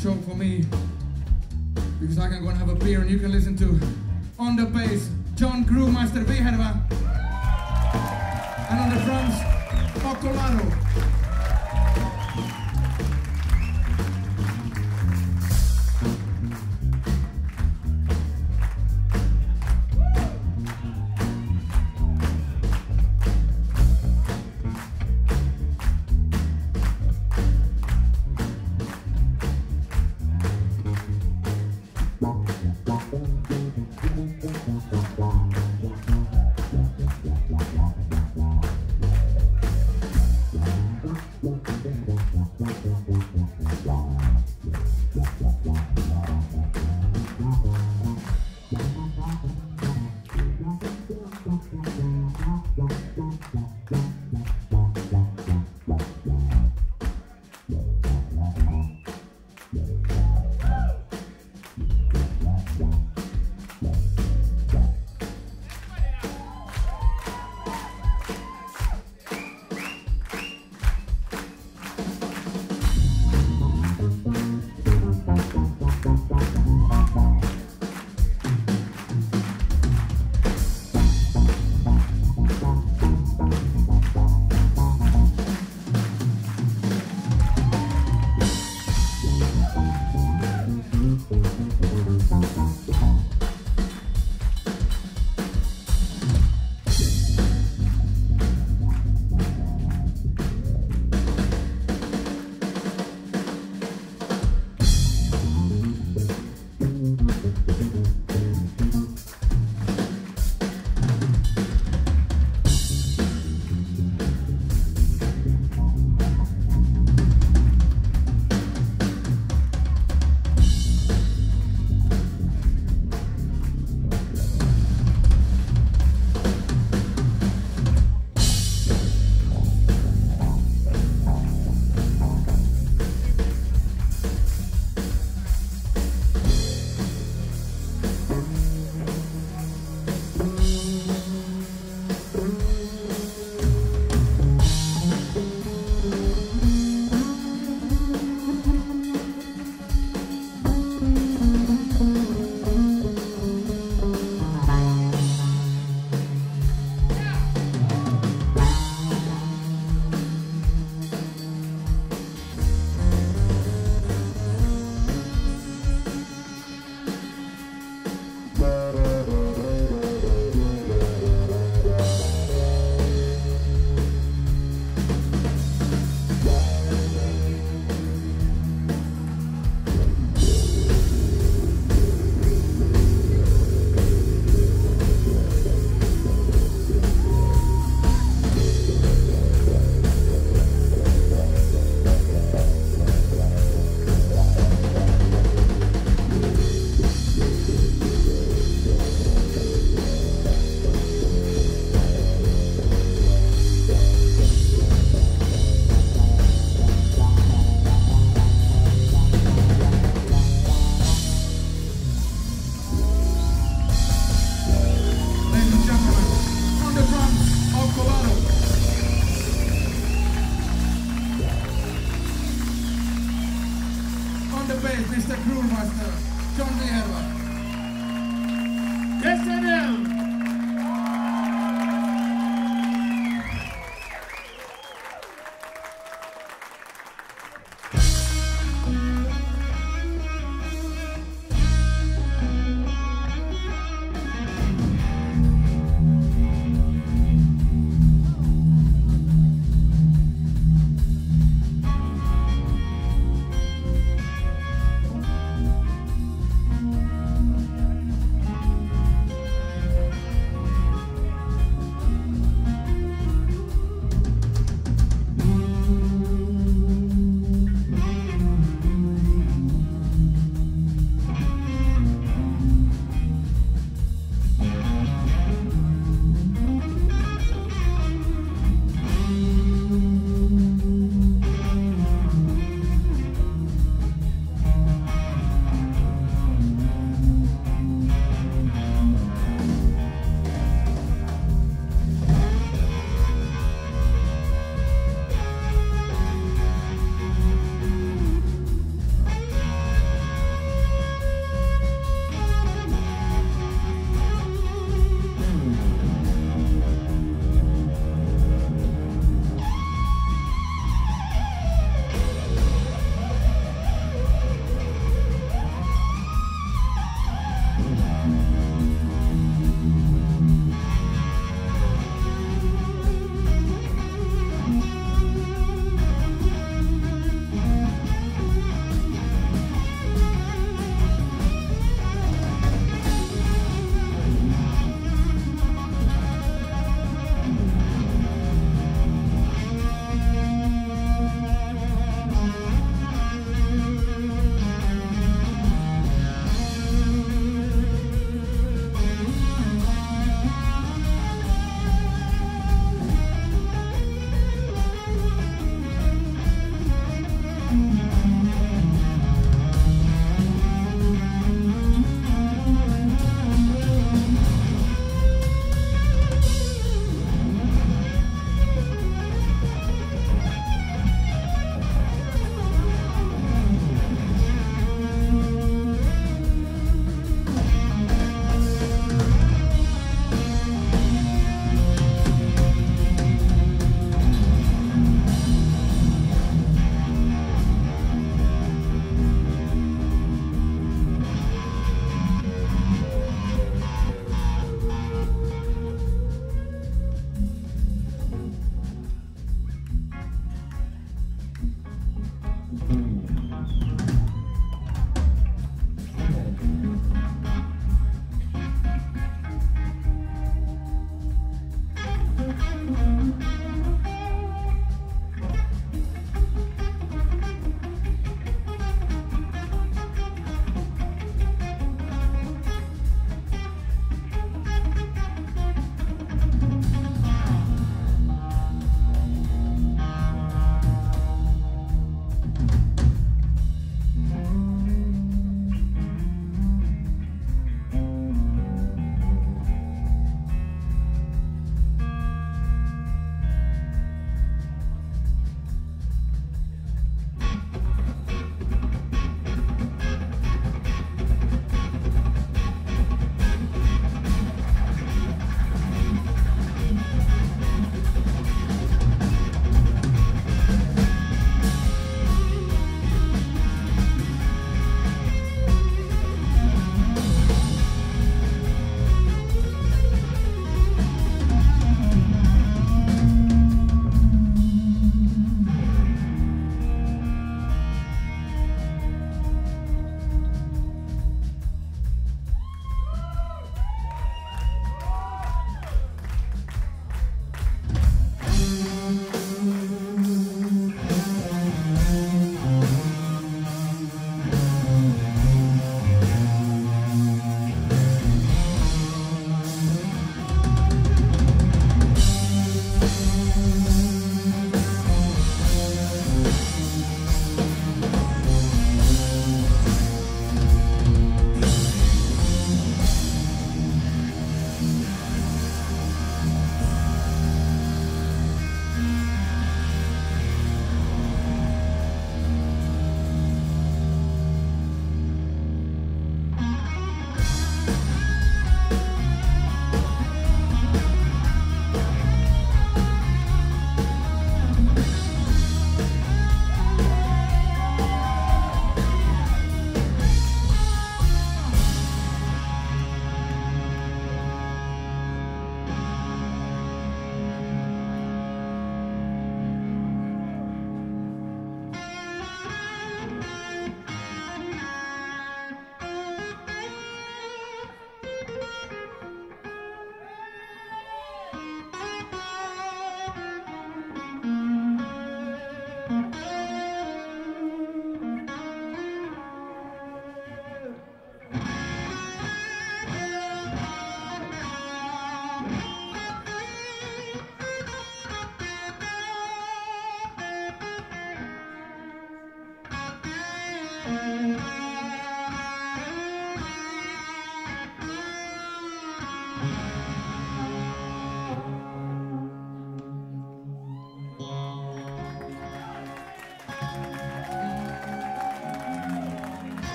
show for me because I can go and have a beer and you can listen to on the bass John Groovemeister Vihervä and on the drums Okko Laru.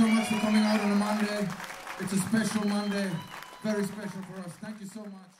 So much for coming out on a Monday. It's a special Monday. Very special for us. Thank you so much.